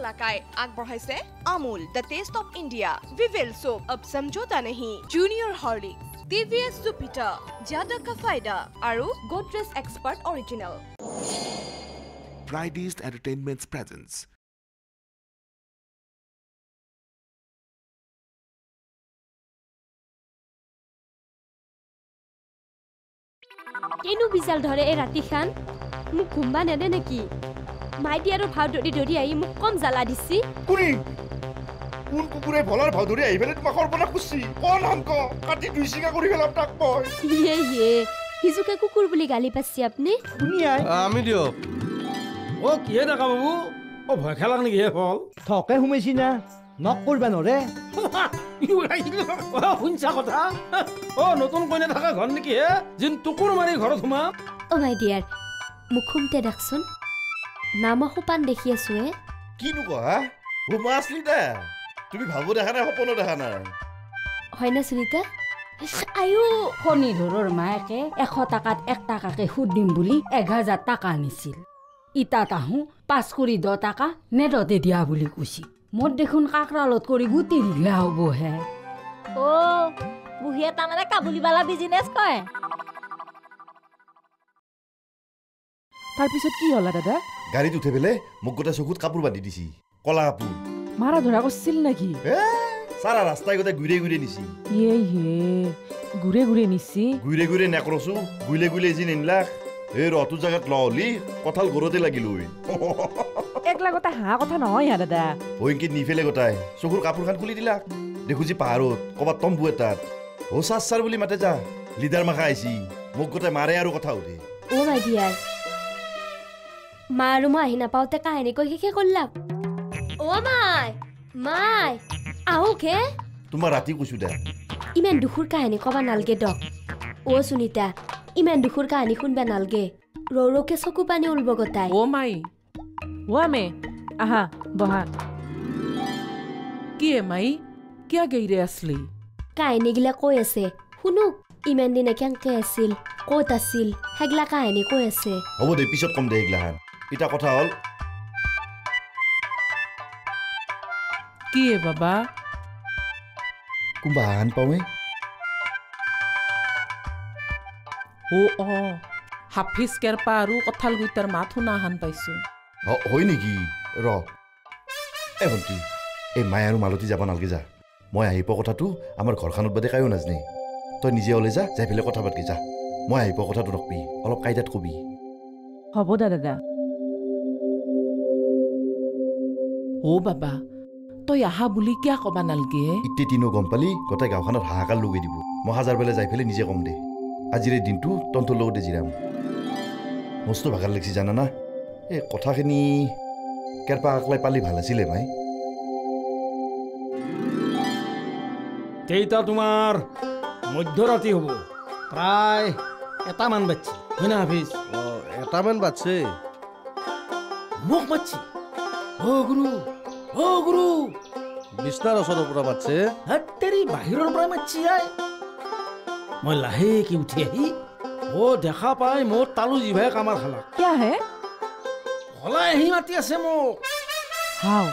মালাকাই আগবঢ়াইছে Amul the taste of India Vivel soap of সমঝোতা নেহি জুনিয়ৰ হৰ্লিক্স টিভিএছ জুপিটাৰ জ্যাদা কা ফাইদা আৰু Godrej expert original Fridays Entertainment's presence. কেনো বিজাল ধৰে এই ৰাতিখান? মোক ঘুমবা নেদে নেকি? মাইটি আৰু ভাও ধৰি ধৰি আহি মোক কম জ্বালা দিছি। কোনে কোন কুকুৰে ভলাৰ ভাও ধৰি আহি পেলাই তোমাক সৰ্বনা খুচি? কণ হাংক কাটি দুই চিঙা কৰি পেলাম তাক মই। ইয়ে ইয়ে সিজুকে কুকুৰ বুলি গালি পাইছি আপুনি? আমি দিয়ক। অ কিহে দেখা বাবু? অ ভয় খেলাক নেকি হে ফল থকে সোমাইছি না নক কৰবা নৰে। শুনছা কথা। অ নতুন কইনা থকা ঘৰ নেকি হে? যেন টুকুৰ মাৰি ঘৰত সোমা অ' মাই ডিয়াৰ মোক শুনতে দেখচোন। নামা সোপান দেখি আছো হে কিনো কোৱা হুমা আছলি দে তুমি ভাবো দেখা নাই সপনো দেখা নাই। হয়নে সুনিতা? আয়ো শনিধৰৰ মায়েকে এশ টকাত এক টকাকে সুদ দিম বুলি এঘাজাৰ টকা আনিছিল। ইটা তাহো পাঁচ কৰি দহ টকা নেটতে দিয়া বুলি কৈছিল। মোৰ দেখোন কাকৰালত কৰি গুটি দিলে হ'ব হে অ' বুঢ়ীয়ে তাৰমানে কাবুলীবালা বিজনেছ কৰে তাৰপিছত কি হ'লা দাদা? গাড়ীত উঠি পেলাই মোক গোটেই চকুত কাপোৰ বান্ধি দিছি কলা কাপোৰ। মাৰা ধৰা কৰিছিল নেকি? চাৰা ৰাস্তাই গোটেই ঘূৰে ঘূৰে নিছি। ইয়ে হে নিছি? ঘূৰে ঘূৰে নেকৰছো গুইলে গুইলে যি নিলাক এই ৰটো জেগাত ল হলি কঁঠাল ঘৰতে লাগিল একলা হাঁহ কথা নহয় হা দাদা। অংকিত নিফেলে গোটাই চকুৰ কাপোৰখন খুলি দিলাক। দেখো পাহাৰত ক'ৰবাত তম্বু এটাত। অ চাৰ বুলি মাতে যা লিডাৰ মাখা আহিছি মোক গোটেই মাৰে আৰু কথা সুধে। মাই মা আৰু মই আহি নাপাওঁতে কাহিনী কৈ শেষে কৰিলাক অ' মাই মাই আহোক হে। তোমাৰ ৰাতি কৈছো দে। ইমান দুখৰ কাহিনী ক'বা নালগে দক। অ' সুনিতা ইমান দুখৰ কাহিনী শুনবা নালগে। ৰৌৰকে চকু পানী উলব গতাই। অ মাই অ আমে আহা বহা। কি এ মাই কিয় গেইৰে আছলি? কাহিনীগিলা কৈ আছে। শুনুক ইমান দিনে কেনেকে আছিল ক'ত আছিল সেইগিলা কাহিনী কৈ আছে। হ'ব দে পিছত কম দে এইগিলাখান এতিয়া কথা হ'ল। কি এ বাবা? কোনোবা হান পাওঁৱে? অ অ হাফিজ কেৰপা আৰু কঁঠাল গুইটাৰ মাত শুনা হান পাইছো। হ- হয় নেকি? ৰ এ ভণ্টি এই মায়ে আৰু মালতী যাব নালাগে যা। মই আহি পোৱা কথাটো আমাৰ ঘৰখনত বাদে কায়ো নাজানে। তই নিজে ওলাই যা যাই পেলাই কথা পাতকি যা। মই আহি পোৱা কথাটো ৰখবি অলপ কাইদাত কবি। হ'ব দা দাদা। অ বাবা তই আহা বুলি কিয় ক'বা নালগে? ইতে তিনো গম পালি গোটেই গাঁওখনত হাহাকাৰ লগাই দিব। মই হাজাৰ বেলা যাই পেলাই নিজে কম দে। আজিৰ এই দিনটো তন্তৰ লগতে জিৰাম। মস্ত ভাগাৰ লাগিছে জানানা এই কথাখিনি কেৰপা আকলাই পালি ভাল আছিলে ভাই। কেইটা তোমাৰ? মধ্যৰাতি হ'ব। প্ৰায় এটামান বাচ্ছি হয় না হাফিজ? এটামান বাজছে। মোক মাতছি? অ গুৰু অ গুৰু বিচনাৰ ওচৰৰ পৰা বাজছে হাতেৰি বাহিৰৰ পৰা মাতছি আই। মই লাহেকে উঠি আহি অ দেখা পাই মোৰ তালু জিভাই কামাৰ খালাক। কিয় হে? হলাই আহি মাতি আছে মোক। হাও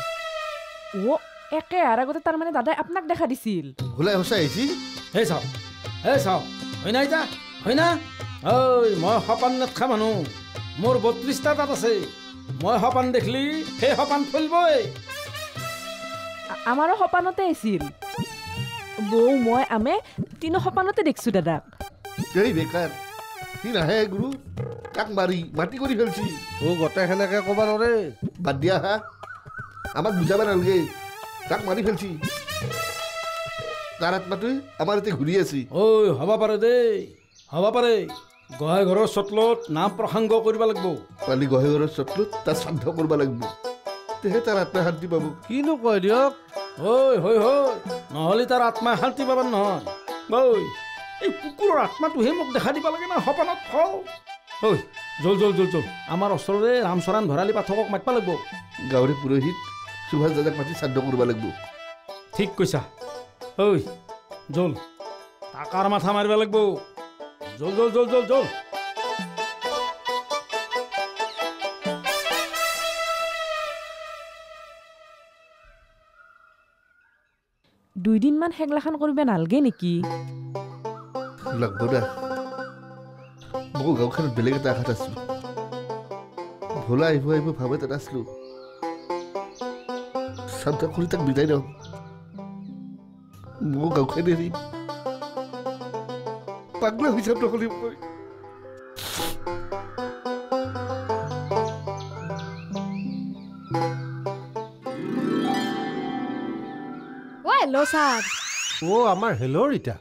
অ একে আৰু আগতে তাৰমানে দাদাই আপোনাক দেখা দিছিল। ভুলাই সঁচাই আহিছি? হে চাওক হে চাওক হয় না এতিয়া হয় না? ঐ মই সপান নেটখা মানুহ। মোৰ বত্ৰিছটা তাত আছে। মই সপান দেখিলি সেই সপান ফলিবই আমাৰো সপানতে আছিল। বৌ মই আমে তিনো সপানতে দেখছো দাদাক এই বেকাৰ? সি নাহে গুৰু। তাক মাৰি মাটি কৰি ফেলছি? অ গোটেই সেনেকে ক'বা নৰে। বাদ দিয়া হা। আমাক বুজাব নালাগে। তাক মাৰি ফেলছি? তাৰ আত্মাটোৱে আমাৰ ইয়াতে ঘূৰি আছে। ঐ হ'ব পাৰে দেই। হ'ব পাৰে। গোহাঁই ঘৰৰ চটলত নাম প্ৰসংগ কৰিব লাগিব। কালি গহেগৰৰ চটলত তাৰ শ্ৰাদ্ধ কৰিব লাগিব। তেহে তাৰ আত্মাই শান্তি পাব। কিনো কয় দিয়ক? ঐ হয় হয় নহ'লে তাৰ আত্মাই শান্তি পাব নহয়। ঐ এই কুকুৰৰ আত্মাটোহে মোক দেখা দিব লাগে না সপনত থওঁ। ঐ জল জল জল জল। আমাৰ ওচৰৰে ৰামচৰণ ভৰালি পাঠকক মাতিব লাগিব। গাঁৱৰে পুৰোহিত সুভাষ দাদাক মাতি শ্ৰাদ্ধ কৰিব লাগিব। ঠিক কৈছা। ঐ জল টাকাৰ মাথা মাৰিব লাগিব। 走走走走走。দুইদিনমান সেগলাখান কৰিব নালগে নেকি? লাগব দা মোৰ গাঁওখনত বেলেগ এটা আশাত আছো ভোলা আহিব আহিব ভাবে তাত আছিলো। চাবা কৰি তাক বিদায় দিওঁ মোৰ গাঁওখন এৰি পাগলা হৈ যাম নহ'লে মই হেল্ল' ছাৰ অ' আমাৰ হেল্ল' ৰীতা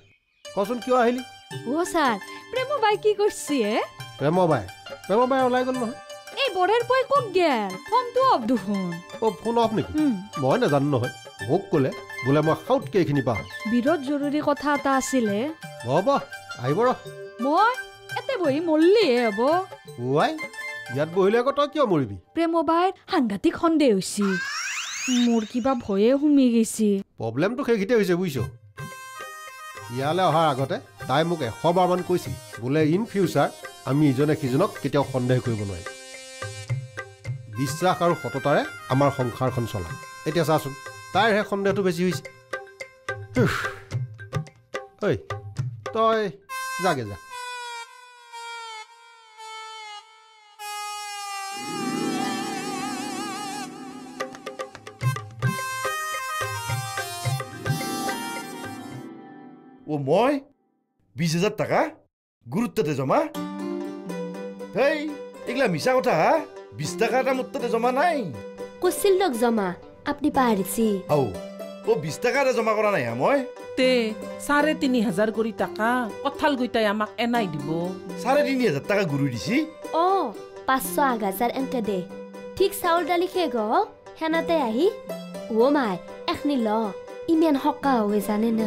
কচোন কিয় আহিলি? অ ছাৰ প্ৰেম বাই কি কৰিছে? প্ৰেমবাই প্ৰেমবাই ওলাই গ'ল নহয়। এই বৰেৰ ক'ত গেল? ফোনটো অফ দেখোন। অ' ফোন অফ নেকি? মই নাজানো নহয়। মোক ক'লে বোলে মই সাউতকৈ এইখিনি পাওঁ বিৰাট জৰুৰী কথা এটা আছিলে। হ'ব। আহিব ৰ। মই? এতে বহি মল্লিহে হ'ব। ওৱাই ইয়াত বহিলে আকৌ তই কিয় মৰিবি? প্ৰেম বাইৰ সাংঘাতিক সন্দেহ হৈছে। মোৰ কিবা ভয়ে সুমি গৈছে। প্ৰব্লেমটো সেইখিতে হৈছে বুজিছ ইয়ালৈ অহাৰ আগতে তাই মোক এশ বাৰমান কৈছিল বোলে ইন ফিউচাৰ আমি ইজনে সিজনক কেতিয়াও সন্দেহ কৰিব নোৱাৰিম। বিশ্বাস আৰু সততাৰে আমাৰ সংসাৰখন চলাম এতিয়া চাচোন তাইৰহে সন্দেহটো বেছি হৈছে। ঐ তই যাগে যা অ' মই বিছ হাজাৰ টকা গুৰুত্বতে জমা হেই এইগিলা মিছা কথা হা বিছ টকা এটা মোৰ তাতে জমা নাই কৈছিল দক জমা আপুনি পাহৰিছি আও অ' বিছ টকা এটা জমা কৰা নাই হা মই তে চাৰে তিনি হাজাৰ কৰি টকা কঁঠাল গইতাই আমাক এনাই দিব। চাৰে তিনি হাজাৰ টকা গুৰু দিছি? অ পাঁচশ আঠ হাজাৰ এনকে দে। ঠিক চাউল দালি শেষ হ সেনাতে আহি অ' মাই এখনি ল ইমান সকাহ হৈ জানে না।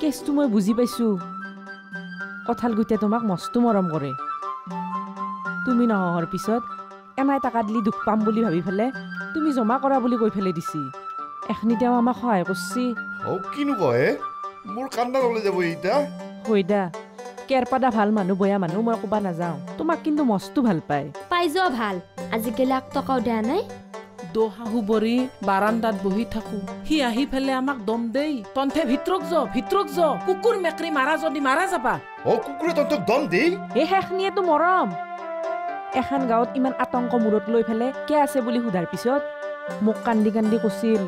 কেছটো মই বুজি পাইছো। কঁঠাল গইতাই তোমাক মস্তো মৰম কৰে। তুমি নহৰ পিছত এনাই টকা দিলি দুখ পাম বুলি ভাবি পেলাই তুমি জমা কৰা বুলি কৈ পেলাই দিছি। এখনি তেওঁ আমাক সহায় কৰছি। অ' কিনো কয়? মোৰ কান্দা ওলাই যাব এতিয়া হৈ দা কেৰপাদা ভাল মানুহ বয়া মানুহ মই ক'বা নাযাওঁ। তোমাক কিন্তু মস্তো ভাল পায়। পাই যোৱা ভাল। আজিকালি আগ টকাও দিয়া নাই। দো শাহু বৰি বাৰান্দাত বহি থাকো। সি আহি পেলাই আমাক দম দেই। তন্থে ভিতৰক য ভিতৰক য। কুকুৰ মেকৰি মাৰা যদি মাৰা যাবা। অ' কুকুৰে তহঁতক দম দেই। এই শেষনিয়েতো মৰম। এখন গাঁৱত ইমান আতংক মূৰত লৈ পেলাই কে আছে বুলি সোধাৰ পিছত? মোক কান্দি কান্দি কৈছিল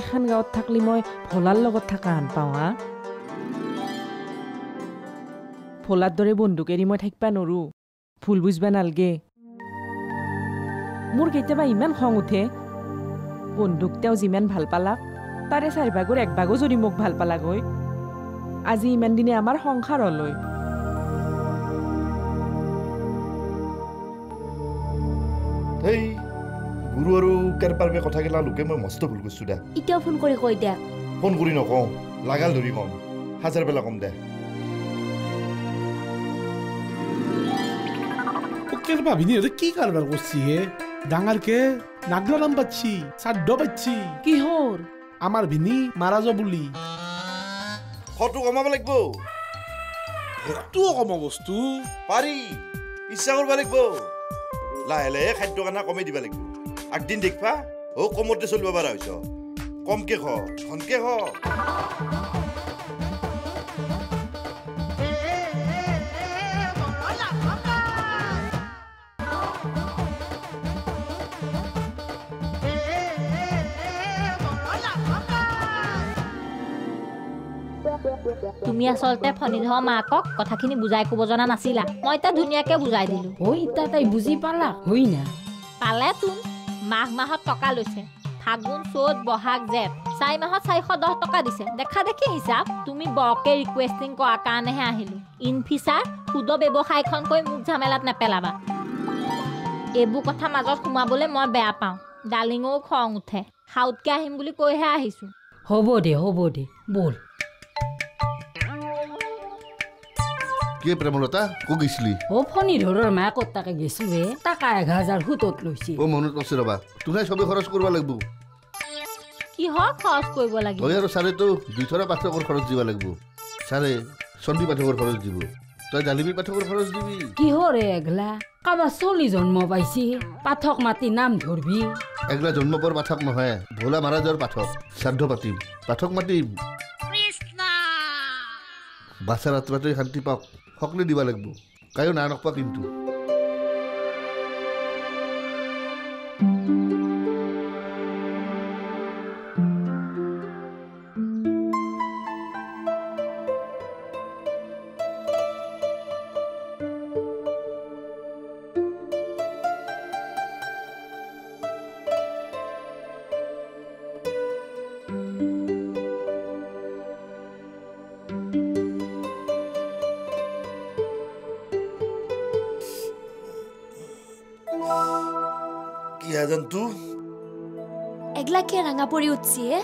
এখন গাঁৱত থাকলি মই ভোলাৰ লগত থকা হান পাওঁ হা? ভোলাৰ দৰে বন্দুক এৰি মই থাকিবা নৰো। ভুল বুজবা নালগে। মোৰ কেতিয়াবা ইমান খং উঠে। বন্দুক তেওঁ যিমান ভাল পালাক তাৰে চাৰিভাগৰ এক ভাগো যদি মোক ভাল পালাক হৈ আজি ইমান দিনে আমাৰ সংসাৰ হলৈ হেই গুৰু আৰু কেৰপাৰবে কথাগিলা লোকে মই মস্ত ভুল কৰিছোঁ দে। এতিয়াও ফোন কৰি কৈ দে ফোন কৰি নকওঁ লাগাল ধৰি কম হাজাৰ বেলা কম দে। ভাবিনি ওটা কি কাৰবাৰ কৰছি হে? ডাঙাৰকে নাগৰা নাম পাচ্ছি সাড্ড পাচ্ছি কিহৰ? আমাৰ ভিনি মাৰা যা বুলি। ফটো কমাব লাগিব। কম বস্তু। পাৰি ইচ্ছা কৰিব লাগিব। লাহে লাহে খাদ্য খানা কমাই দিব লাগিব। আগদিন দেখবা? অ' কমতে চলিব পৰা হৈছ। কমকে খ ঘনকে খ তুমি আচলতে ফণীধৰ মাকক কথাখিনি বুজাই ক'ব জনা নাছিলা। মই এতিয়া ধুনীয়াকে বুজাই দিলো। ঐ ইতা তাই বুজি পালা হৈ না পালে তোন মাঘ মাহত টকা লৈছে। ফাগুন চ'ত বহাগ জেঠ। চাৰি মাহত চাৰিশ দহ টকা দিছে। দেখা দেখি হিচাপ তুমি বৰকে ৰিকুৱেষ্টিং কৰাৰ কাৰণেহে আহিলো। ইন ফিচাৰ সুদ ব্যৱসায়খন কৰি মোক ঝামেলাত নেপেলাবা। এইবোৰ কথা মাজত সোমাবলৈ মই বেয়া পাওঁ। ডালিঙেও খং উঠে। সাউতকৈ আহিম বুলি কৈহে আহিছোঁ। হ'ব দে হ'ব দে ব'ল। কি প্ৰেমলতা ক' গৈছিলি? অ ফণী ধৰৰ মায়ে ক'ত তাকে গেছো হে টাকা এঘাজাৰ সুতত লৈছে। অ' মনত আছে ৰ'বা। তোহে চবেই খৰচ কৰিব লাগিব। কিহৰ খৰচ কৰিব লাগিব? তই আৰু ছাৰেতো দুইথৰা পাঠকৰ খৰচ দিব লাগিব। ছাৰে চন্দী পাঠকৰ খৰচ দিব। তই জালিবি পাঠকৰ খৰচ দিবি। কিহৰে এগলা কাৰোবাৰ চলি জন্ম পাইছি পাঠক মাতি নাম ধৰবি। এগলা জন্ম পোৱাৰ পাঠক নহয় ভোলা মহাৰাজৰ পাঠক। শ্ৰাদ্ধ পাতিম। পাঠক মাতিম। বাচ্চাৰ আত্মাটোৱে শান্তি পাওক। সকলোৱে দিব লাগিব। কায়ো না নকপা কিন্তু কি হাজানটো এগলা কিয় ৰাঙা পৰি উঠছি হে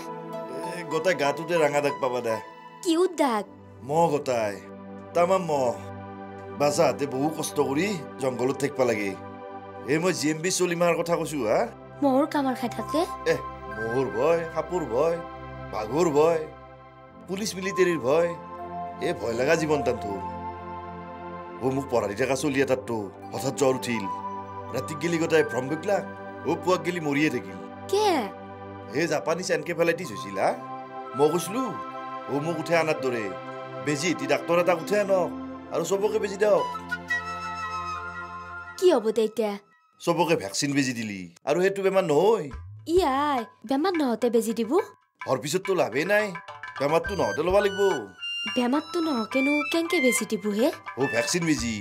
গোটাই গাটোতে ৰাঙা দাগ পাবা দে কি উদ্দাগ মহ গোটাই তামাম মহ বাজা হাতে বহু কষ্ট কৰি জংঘলত থাকিব লাগে এই মই জি এম বি চলিমাৰ কথা কৈছো হা মহৰ কামাৰ খাই থাকে এ মহুৰ ভয় সাপৰ ভয় বাঘৰ ভয় পুলিচ মিলিটেৰীৰ ভয় এ ভয় লগা জীৱন তান তোৰ অ মোক পঢ়াই থকা চলি এটাততো হঠাৎ জ্বৰ উঠিল ৰাতি গেলি গোটাই ভ্ৰম বিকলাক অ পুৱাক গেলি মৰিয়ে থাকিল। কে? এই জাপানীজ এনকেফেলাইটিছ হৈছিল হা? মই কৈছিলো অ মোক উঠাই আনাৰ দৰে। বেজি এটি ডাক্তৰ এটাক উঠাই আনক আৰু চবকে বেজি দিয়ক। কি হ'ব দে এতিয়া? চবকে ভেকচিন বেজি দিলি আৰু সেইটো বেমাৰ নহয়। ইয়াই বেমাৰ নহওঁতে বেজি দিব? হোৱাৰ পিছততো লাভেই নাই বেমাৰটো নহওঁতে ল'ব লাগিব। বেমাৰটো নহকেনো কেনেকে বেজি দিব হে? অ ভেকচিন বেজি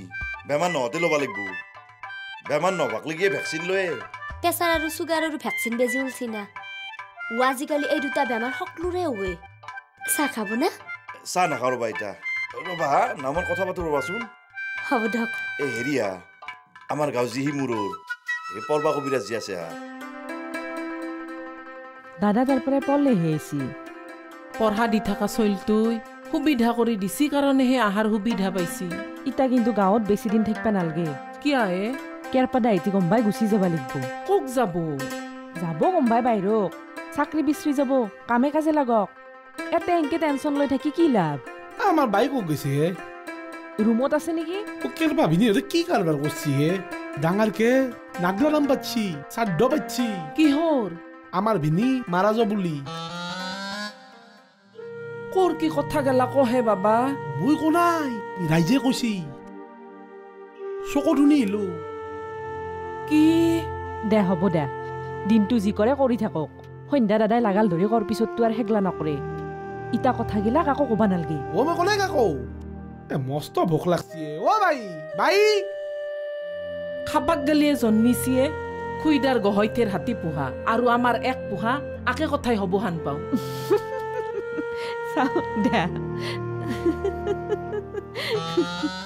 বেমাৰ নহওঁতে ল'ব লাগিব। বেমাৰ নহবাকলৈকে ভেকচিন লয়ে। প্ৰেছাৰ আৰু চুগাৰ আৰু ভেকচিন বেজি ওলছি না ও আজিকালি এই দুটা বেমাৰ সকলোৰে হয় চাহ খাব না? চাহ নাখাওঁ ৰ'বা এতিয়া। ৰ'বা নামৰ কথা পাতো ৰ'বাচোন। হ'ব দিয়ক। এই হেৰিয়া আমাৰ গাঁও যি সিমূৰৰ এই পৰ্বা কবিৰাজ যি আছে দাদা তাৰ পৰাই পলেহে আহিছি পঢ়া দি থকা চইলটোই সুবিধা কৰি দিছি কাৰণেহে আহাৰ সুবিধা পাইছি। ইতা কিন্তু গাঁৱত বেছি দিন থাকিবা নালগে। কিয় হে কেৰপা দাইটি গম্বাই গুচি যাব লাগিব। কোক যাব? যাব গম্বাই বাহিৰক। চাকৰি বিচৰি যাব কামে কাজে লাগক। এতে এনকে টেনচন লৈ থাকি কি লাভ? আমাৰ বাইক গৈছে হে। আছে নেকি? ওকেৰ ভাবিনি ওৰে কি কাৰবাৰ কৰছি হে? ডাঙাৰকে নাগৰা নাম পাচ্ছি সাধ্য পাচ্ছি। কিহৰ? আমাৰ ভিনি মাৰা যাব বুলি। কৰ কি কথা গেলা কহে বাবা? মই কো নাই ৰাইজে কইছি চকু ধুনি এলো। কি? দে হ'ব দে। দিনটো যি কৰে কৰি থাকক। সন্ধ্যা দাদাই লাগাল ধৰি কৰ পিছততো আৰু হেগলা নকৰে। ইটা কথাগিলাক আকৌ ক'বা নালগে। ও মই কলে কাকো? এ মস্ত ভোক লাগছে ও ভাই ভাই খাবাক গেলিয়ে জন্মিছিয়ে খুইদাৰ গহৈতেৰ হাতী পোহা। আৰু আমাৰ এক পোহা আকে কথাই হ'ব হান পাওঁ। চাওঁ দে।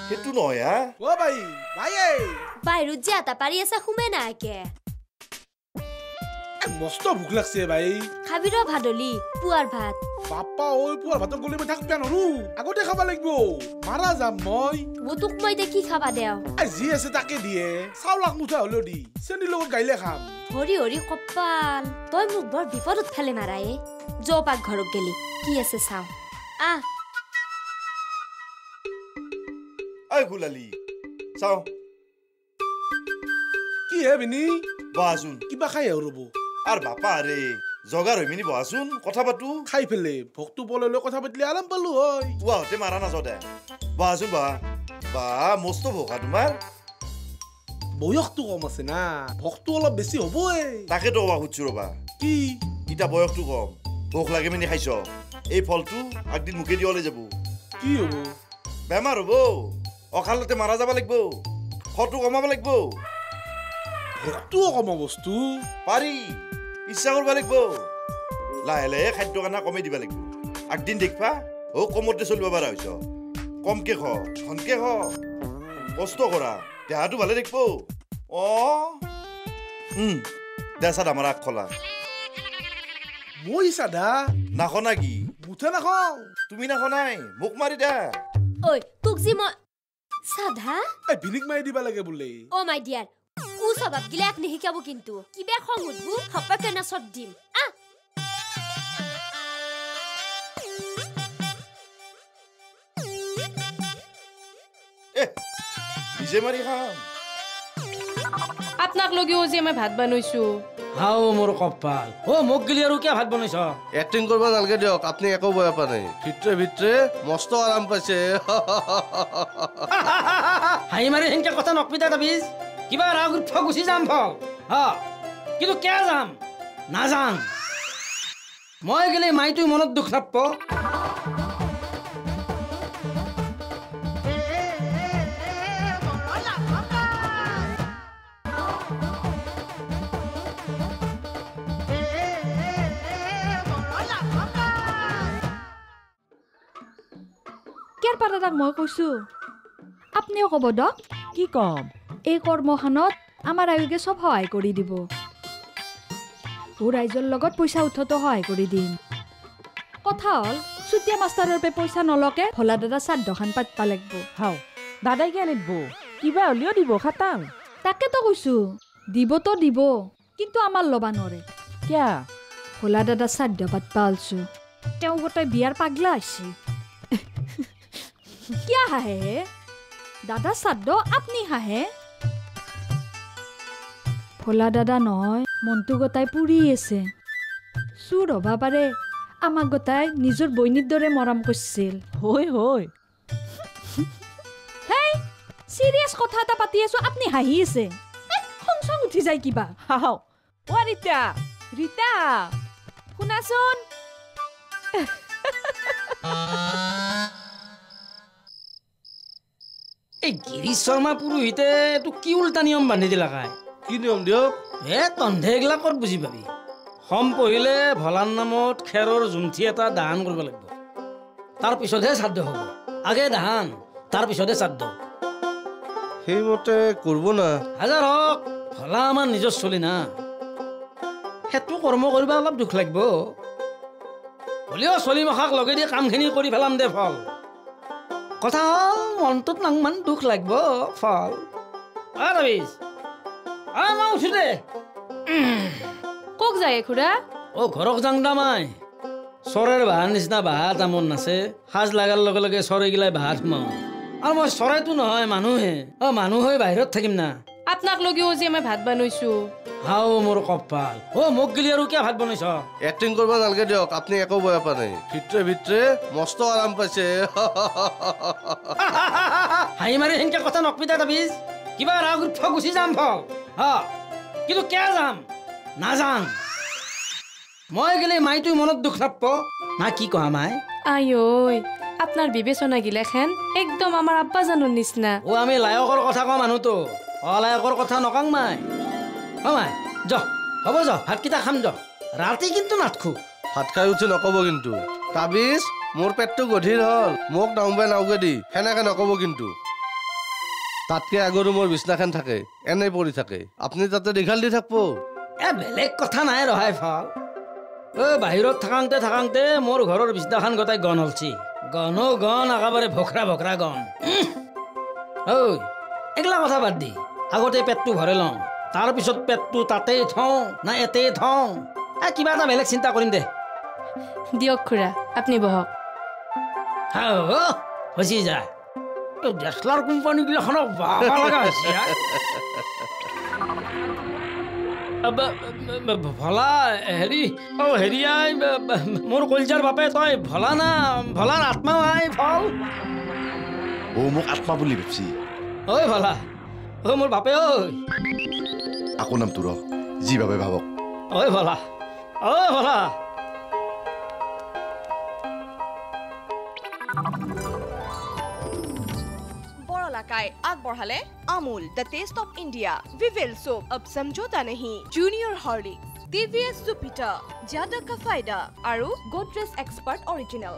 সেইটো নহয় হা? ও ভাই ভাই এই বাহিৰত যে এটা পাৰি আছে সোমে না একে। এ মস্ত ভোক লাগছে ভাই খাবি ৰ ভাদলি পুৱাৰ ভাত। বাপ্পা ঐ পুৱাৰ ভাতত গ'লে মই থাকবা নৰো। আগতে খাব লাগিব। মাৰা যাম মই। তোক মই এতিয়া কি খাবা দেও যি আছে তাকে দিয়ে। চাউল এক মুঠা হ'লেও দি। চেনিৰ লগত গাইলে খাম। হৰি হৰি কপাল। তই মোক বৰ বিপদত ফেলে মাৰায়ে য পাক ঘৰত গেলি কি আছে চাওঁ। আহ ঐ গোলালি চাওঁ কি হে ভিনি বহাচোন কিবা খাই আহ ৰ'ব আৰু বাপা আৰে জগাৰ হৈ মিনি বহাচোন কথা পাতো খাই ফেলে ভোকটো পলৈ লৈ কথা পাতিলে আৰাম পালো হয় পুৱাহঁতে মাৰা নাযাওঁ দে বহাচোন বহা বা মস্ত ভোকা তোমাৰ বয়সটো কম আছে না ভোকটো অলপ বেছি হ'বই তাকেতো ক'বা খুজিছো ৰ'বা কি এতিয়া বয়সটো কম ভোক লাগে মিনি খাইছ এই ফলটো আগদিন মুখেদি ওলাই যাব কি হ'ব বেমাৰ হ'ব অকালতে মাৰা যাব লাগিব। খৰটো কমাব লাগিব। ভোকটোও কম বস্তু। পাৰি। ইচ্ছা কৰিব লাগিব। লাহে লাহে খাদ্য খানা কমাই দিব লাগিব। আগদিন দেখবা অ কমতে চলিব পৰা হৈছ। কমকে খ ঘনকে খ কষ্ট কৰা দেহাটো ভালে দেখিব অ উম দে চাদ আমাৰ আগ খলা। মই চাদা? নাখনা কি? মুঠে নাখাওঁ। তুমি নাখনাই মোক মাৰি দে। ঐ তোক যি মই চাধা এই ভিনিক মাৰি দিব লাগে বোলে। অ মাই ডিয়াৰ কু স্বভাৱ গিলা এক নিশিকাব কিন্তু। কিবা খং উঠবো সপাকে নাচত দিম। আহ নিজে মাৰি খাম। আপোনাক লগিও যে মই ভাত বনাইছো। হাও মোৰ কপাল। অ মোক গেলি আৰু কিয় ভাত বনাইছ? এক্টিং কৰিব নালাগে দিয়ক আপুনি একো বেয়া পোৱা নাই। ভিতৰে ভিতৰে মস্ত আৰাম পাইছে। হাঁহি মাৰি সেনেকে কথা নকপিতা তাবিজ কিবা ৰাগ উঠব গুচি যাম ফল হা কিন্তু কিয় যাম? নাযাম। মই গেলে মাইটো মনত দুখ নাপাব। তাক মই কৈছো। আপুনিও ক'ব দক কি কম? এই কৰ্মখানত আমাৰ আয়োগে চব সহায় কৰি দিব। ৰাইজৰ লগত পইচা উঠোতো সহায় কৰি দিম। কথা হ'ল চুতীয়া মাষ্টাৰৰ পৰা পইচা নলকে ভোলা দাদা শ্ৰাদ্ধখান পাতবা লাগব। হাও দাদাই কিয় নিদিব কিবা হ'লেও দিব খাটাং। তাকেতো কৈছো দিবতো দিব কিন্তু আমাৰ ল'বা নৰে কিয়া? ভোলা দাদা শ্ৰাদ্ধ পাতবা আলছো। তেওঁ গোটেই বিয়াৰ পাগলা হৈছে। কিয় হাঁহে? হে? দাদা শ্ৰাদ্ধ আপনি হাঁহে? ভোলা দাদা নহয় মনটো গোটাই পুৰি আছে। চুৰ হ'বা পাৰে আমাক গোটাই নিজৰ বৈনীৰ দৰে মৰম কৰিছিল। হৈ হৈ হেই চিৰিয়াছ কথা এটা পাতি আছো আপুনি হাঁহি আছে। খং চং উঠি যায় কিবা। হাও অ ৰীতা ৰীতা শুনাচোন। এই গিৰিশ শৰ্মা পুৰোহিতে তোক কি উল্টা নিয়ম বান্ধি দিলা কাই? কি নিয়ম দিয়ক? এ তন্ধে এইগিলা ক'ত বুজি পাবি? সম পঢ়িলে ভলাৰ নামত খেৰৰ জুমঠি এটা দাহান কৰিব লাগিব। তাৰ পিছতহে শ্ৰাদ্ধ হ'ব। আগে দাহান তাৰ পিছতহে শ্ৰাদ্ধ সেইমতে কৰিব না। হাজাৰ হওক ভলা আমাৰ নিজৰ চলি না। সেইটো কৰ্ম কৰিব অলপ দুখ লাগিব। হ'লেও চলি মখাক লগে দি কামখিনি কৰি পেলাম দে ফল। কথা হ'ল মনটোত নাংমান দুখ লাগিব ফল ৰবিজ আ মই উঠো দে কক যায় খুৰা অ ঘৰক যাং দামাই চৰাইৰ বাহাৰ নিচিনা বাহা এটা মন নাছে সাজ লগাৰ লগে লগে চৰাইগিলাই বাহাত সোমাওঁ আৰু মই চৰাইটো নহয় মানুহে অ মানুহ হৈ বাহিৰত থাকিম না আপোনাক লগিও যে মই ভাত বনাইছো। হাও মোৰ কপাল। অ মোক গেলি আৰু কিয় ভাত বনাইছ? এক্টিং কৰিব নালাগে দিয়ক আপুনি একো বেয়া পোৱা নাই। ভিতৰে ভিতৰে মস্ত আৰাম পাইছে। হাঁহি মাৰি সেনেকে কথা নকপিতা তাবিজ কিবা ৰাগ উঠব গুচি যাম ফল হা কিন্তু কিয় যাম? নাযাম। মই গেলে মাইটো মনত দুখ নাপাব না কি কহা মাই? আই ঐ আপনাৰ বিবেচনা গিলাখান একদম আমাৰ আব্বা জানোৰ নিচিনা। অ আমি লায়কৰ কথা কোৱা মানুহতো। অলায়কৰ কথা নকং মাই। অ মাই য হ'ব য ভাতকেইটা খাম য ৰাতি কিন্তু নাথখো ভাত খাই উঠি নকব কিন্তু। তাবিজ মোৰ পেটটো গধীৰ হ'ল। মোক নাওবে নাওগে দি সেনেকে নকব কিন্তু। তাতকে আগৰো মোৰ বিচনাখন থাকে এনেই পৰি থাকে। আপুনি তাতে দীঘাল দি থাকব। এ বেলেগ কথা নাই ৰহাই ফল। অ বাহিৰত থাকাংতে থাকাংতে মোৰ ঘৰৰ বিছনাখন গোটাই গণ হলছি গণ গণ একেবাৰে ভোকৰা ভোকৰা গণ ঐ এইগিলা কথা বাদ দি। আগতে পেটটো ভৰাই লওঁ তাৰপিছত পেটটো তাতেই থওঁ না এতেই থওঁ। এ কিবা এটা বেলেগ চিন্তা কৰিম দে। দিয়ক খুৰা আপুনি বহক। হচি যা। ডেছলাৰ কোম্পানীগিলাখনক লগা হৈছে ভলা হেৰি অ হেৰি আই মোৰ কলিজাৰ বাপে তই ভলা না ভলাৰ আত্মা আই ফল অ মোক আত্মা বুলি ভাবছি। ঐ ভলা। ঐ মোৰ বাপে ঐ। আকৌ নাম তোৰ যি বাপে ভাবক। ঐ ভলা ঐ ভলা। আগবঢ়ালে Amul the taste of India Vivel soap of সমঝোতা নেহি junior Horlicks T S Jupiter জাদা কা ফাইডা আৰু গোদৰেজ এক্সপাৰ্ট অৰিজিনেল।